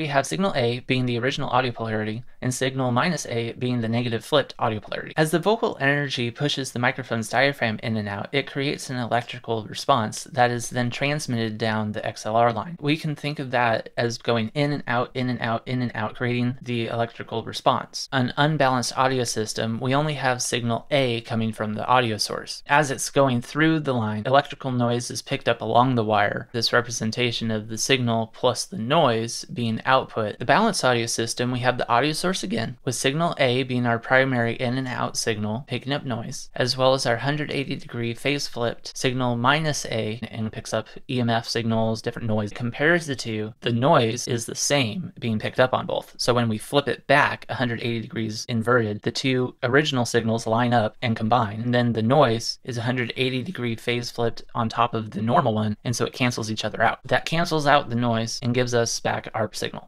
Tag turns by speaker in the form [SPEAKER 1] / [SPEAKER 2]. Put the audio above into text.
[SPEAKER 1] we have signal A being the original audio polarity and signal minus A being the negative flipped audio polarity. As the vocal energy pushes the microphone's diaphragm in and out, it creates an electrical response that is then transmitted down the XLR line. We can think of that as going in and out, in and out, in and out, creating the electrical response. An unbalanced audio system, we only have signal A coming from the audio source. As it's going through the line, electrical noise is picked up along the wire. This representation of the signal plus the noise being output. The balanced audio system, we have the audio source again, with signal A being our primary in and out signal, picking up noise, as well as our 180 degree phase flipped signal minus A and picks up EMF signals, different noise. Compares the two, the noise is the same being picked up on both. So when we flip it back 180 degrees inverted, the two original signals line up and combine. And then the noise is 180 degree phase flipped on top of the normal one, and so it cancels each other out. That cancels out the noise and gives us back our signal.